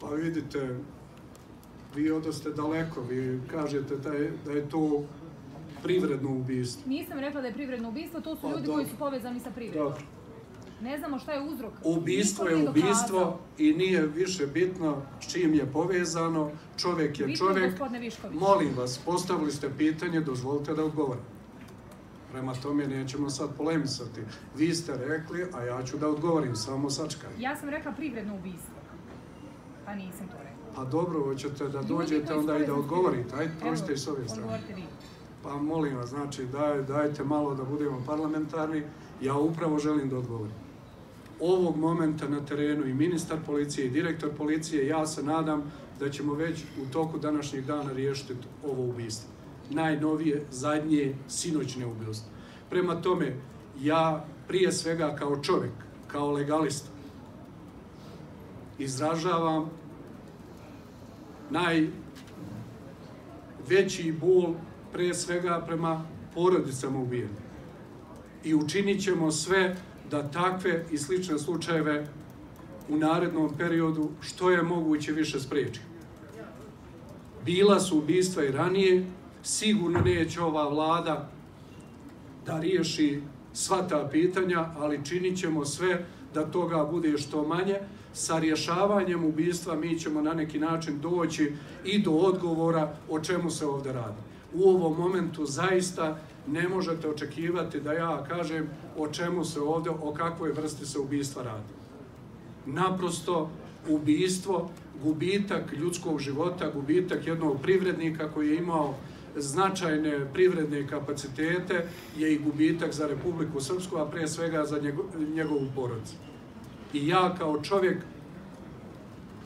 Pa vidite, vi odoste daleko, vi kažete da je, da je to privredno ubistvo. Nisam rekla da je privredno ubistvo, to su Pa, ljudi dobro. koji su povezani sa privredom. Dobro. Ne znamo šta je uzrok. Ubistvo je ubistvo i nije više bitno s čim je povezano, čovjek je Bitno je, čovjek. Molim vas, postavili ste pitanje, dozvolite da odgovorim. Prema tome nećemo sad polemisati. Vi ste rekli, a ja ću da odgovorim, samo sačkaj. Ja sam rekla privredno ubistvo. Pa nisam to rekla. Pa dobro, hoćete da dođete onda i da odgovorite. Ajde, prošite i s ove strane. Pa molim vas, znači daj, dajte malo da budemo parlamentarni. Ja upravo želim da odgovorim. Ovog momenta na terenu i ministar policije i direktor policije, ja se nadam da ćemo već u toku današnjeg dana riješiti ovo ubistvo. Najnovije, zadnje, sinoćne ubistvo. Prema tome, ja prije svega kao čovjek, kao legalista, izražavam najveći bol pre svega prema porodicama ubijenih. I učinit ćemo sve da takve i slične slučajeve u narednom periodu što je moguće više spriječimo. Bila su ubistva i ranije, sigurno neće ova vlada da riješi sva ta pitanja, ali činit ćemo sve da toga bude što manje. Sa rješavanjem ubistva mi ćemo na neki način doći i do odgovora o čemu se ovdje radi. U ovom momentu zaista ne možete očekivati da ja kažem o čemu se ovdje, o kakvoj vrsti se ubistva radi. Naprosto ubistvo, gubitak ljudskog života, gubitak jednog privrednika koji je imao značajne privredne kapacitete je i gubitak za Republiku Srpsku, a prije svega za njego- njegovu porodicu. I ja kao čovjek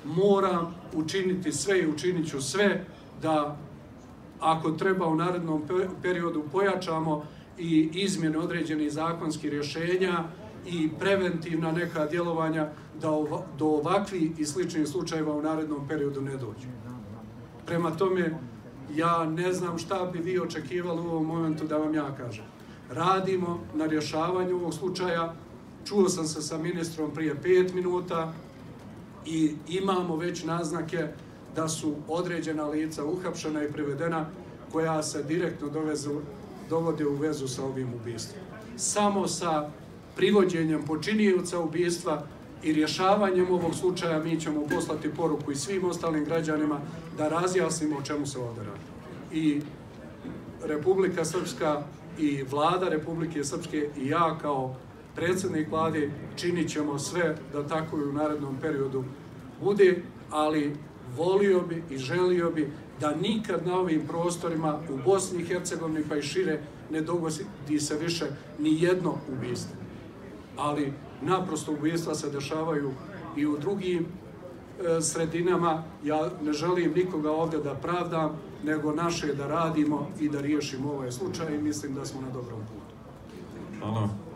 moram učiniti sve i učinit ću sve da ako treba u narednom pe- periodu pojačamo i izmjene određenih zakonskih rješenja i preventivna neka djelovanja da do ovakvih i sličnih slučajeva u narednom periodu ne dođe. Prema tome, ja ne znam šta bi vi očekivali u ovom momentu da vam ja kažem. Radimo na rješavanju ovog slučaja. Čuo sam se sa ministrom prije pet minuta i imamo već naznake da su određena lica uhapšena i privedena koja se direktno dovezu, dovode u vezu sa ovim ubistvom. Samo sa privođenjem počinioca ubistva i rješavanjem ovog slučaja mi ćemo poslati poruku i svim ostalim građanima da razjasnimo o čemu se ovdje radi. I Republika Srpska i vlada Republike Srpske i ja kao predsjednik vlade činit ćemo sve da tako i u narednom periodu bude, ali volio bi i želio bi da nikad na ovim prostorima u Bosni i Hercegovini pa i šire ne dogodi se više ni jedno ubistvo. Ali naprosto ubistva se dešavaju i u drugim e, sredinama. Ja ne želim nikoga ovdje da pravdam, nego naše da radimo i da riješimo ovaj slučaj i mislim da smo na dobrom putu. Hvala.